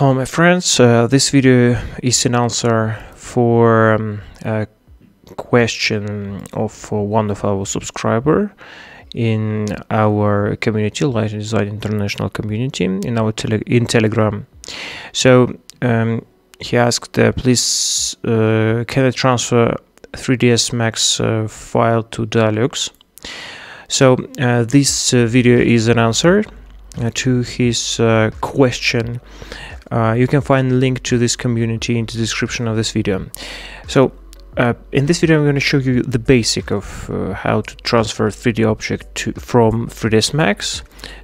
Hello my friends, uh, this video is an answer for um, a question of one of our subscriber in our community, Light Design International community, in our tele in Telegram. So um, he asked, uh, please, uh, can I transfer 3ds Max uh, file to Dialux? So uh, this uh, video is an answer to his question uh, you can find the link to this community in the description of this video. So uh, in this video I'm going to show you the basic of uh, how to transfer 3D object to, from 3ds Max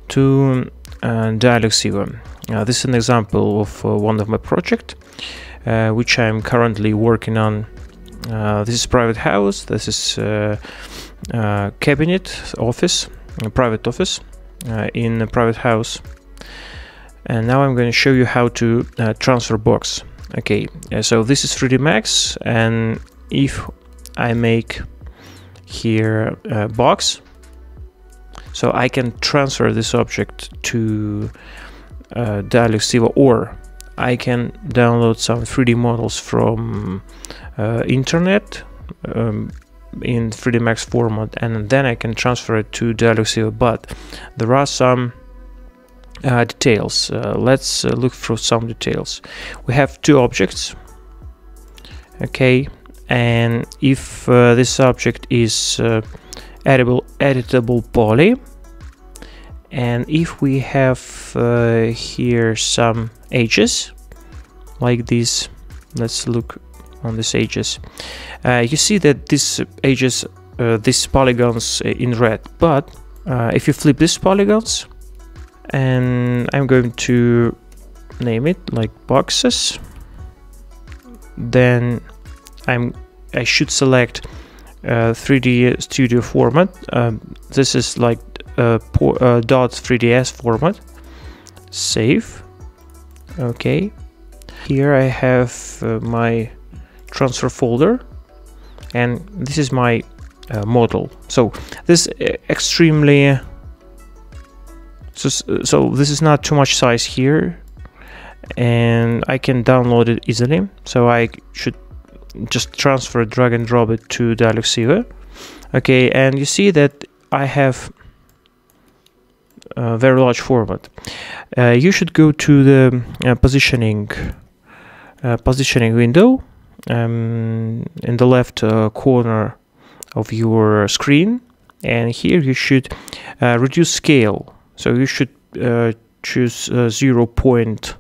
to uh, Evo. Uh, this is an example of uh, one of my project which I'm currently working on. this is private house, this is cabinet office, private office in a private house and now I'm going to show you how to uh, transfer box. Okay uh, so this is 3d max and if I make here a box so I can transfer this object to uh, Dialux Evo or I can download some 3D models from uh, internet um, in 3D Max format and then I can transfer it to Dialux Evo but there are some uh, details. Uh, let's uh, look through some details. We have two objects. Okay, and if uh, this object is uh, editable, editable poly, and if we have uh, here some edges like this, let's look on these edges. you see that these edges, these polygons in red, but if you flip these polygons, and I'm going to name it like boxes. Then I'm I should select uh, 3D Studio format. Um, this is like uh, uh, dot 3ds format. Save. Okay. Here I have uh, my transfer folder. And this is my uh, model. So this extremely so, so this is not too much size here and I can download it easily. So I should just transfer, drag and drop it to Dialux Evo. Okay, and you see that I have a very large format. Uh, you should go to the uh, positioning uh, positioning window um, in the left uh, corner of your screen and here you should uh, reduce scale so you should uh, choose uh, 0 point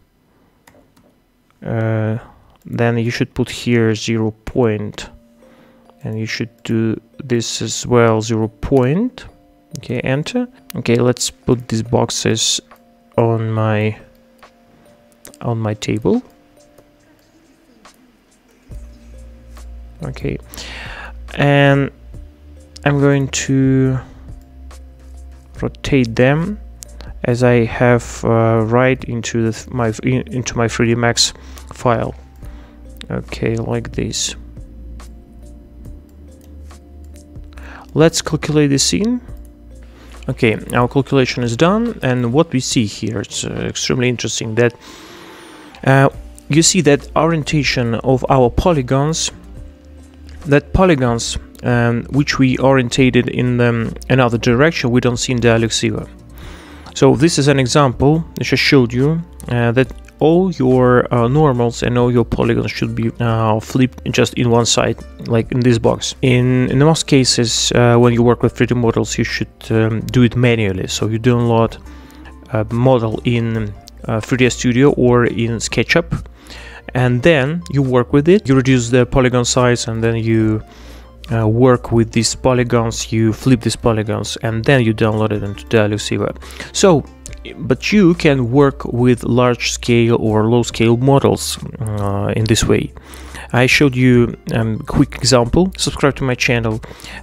uh, then you should put here 0 point and you should do this as well 0 point. Okay enter. Okay let's put these boxes on my on my table. Okay and I'm going to rotate them as I have uh, right into the, my into my 3D Max file. Okay, like this. Let's calculate the scene. Okay, our calculation is done, and what we see here, it's uh, extremely interesting that uh, you see that orientation of our polygons, that polygons um, which we orientated in the, another direction, we don't see in Dialux Evo. So this is an example which I showed you uh, that all your uh, normals and all your polygons should be uh, flipped just in one side, like in this box. In, in most cases, uh, when you work with 3D models, you should um, do it manually. So you download a model in 3ds uh, Studio or in SketchUp, and then you work with it. You reduce the polygon size, and then you uh, work with these polygons, you flip these polygons, and then you download it into Dialux Evo. So, but you can work with large scale or low scale models uh, in this way. I showed you a um, quick example. Subscribe to my channel.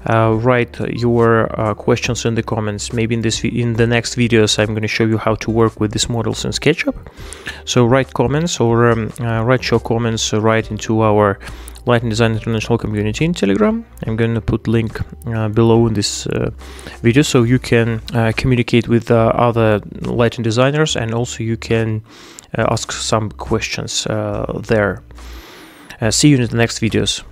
Uh, write your uh, questions in the comments. Maybe in this in the next videos, I'm going to show you how to work with these models in SketchUp. So write comments or um, uh, write your comments right into our Lighting Design International community in Telegram. I'm going to put link uh, below in this uh, video so you can uh, communicate with uh, other lighting designers and also you can uh, ask some questions there. Uh, see you in the next videos.